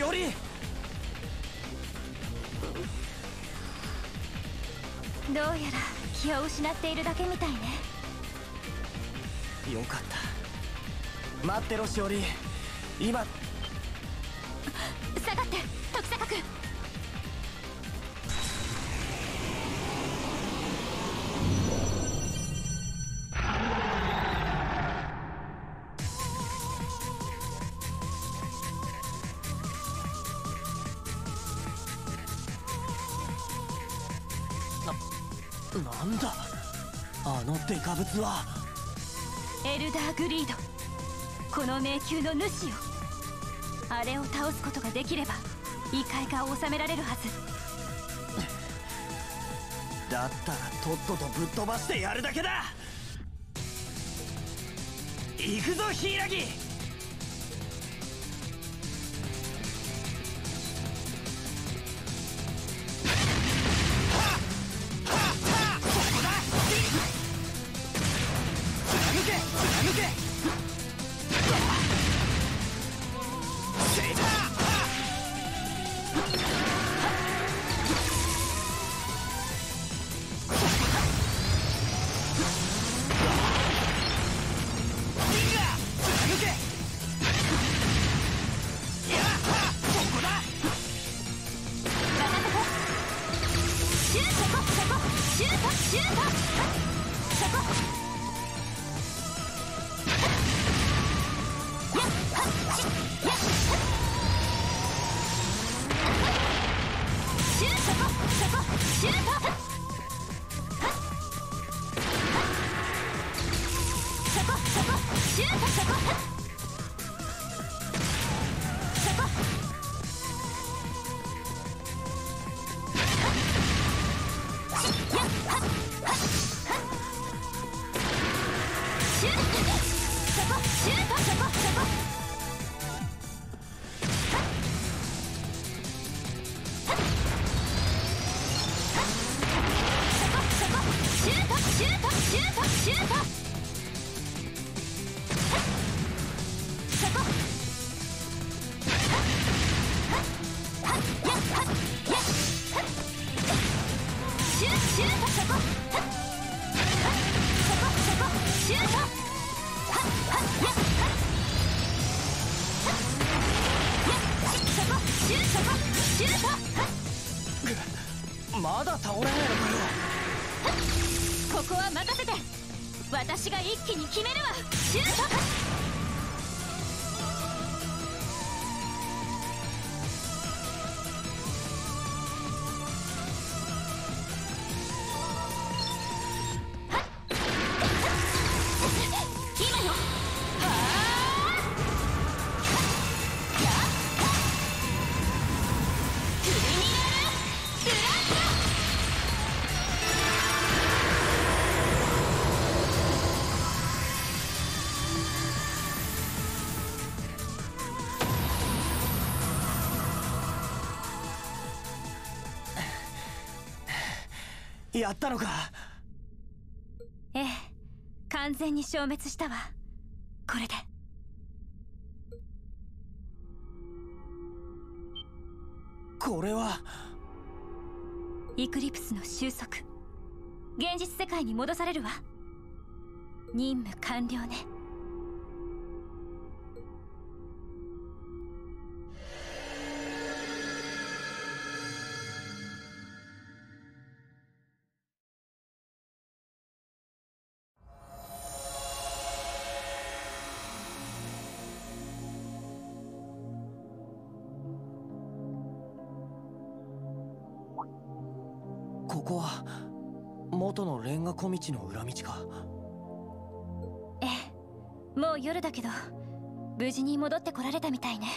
しおり。どうやら気を失っているだけみたいね。よかった。待ってろしおり。今のデカブツは。エルダーグリード。この迷宮の主よ。あれを倒すことができれば異界化を収められるはず。だったらとっととぶっ飛ばしてやるだけだ。行くぞ柊やったのか？ええ完全に消滅したわ。これで。これは？イクリプスの収束。現実世界に戻されるわ。任務完了ねここは元のレンガ小道の裏道か？ええもう夜だけど無事に戻ってこられたみたいね。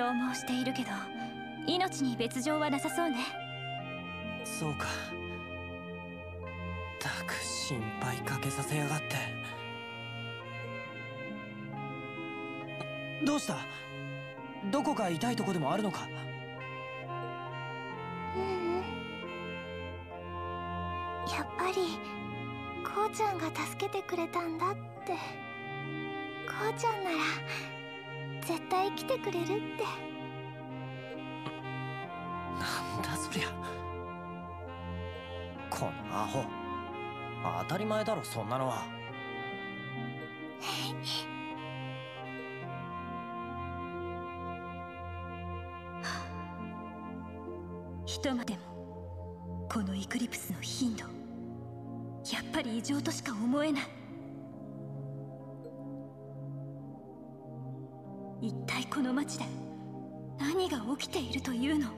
消耗しているけど命に別状はなさそうね。そうか。たく心配かけさせやがって。どうした？どこか痛いとこでもあるのか？ううん。やっぱりこうちゃんが助けてくれたんだって。こうちゃんなら絶対生きてくれるって。なんだそりゃ。このアホ。当たり前だろそんなのは。ひとまでもこのイクリプスの頻度やっぱり異常としか思えないこの町で何が起きているというの？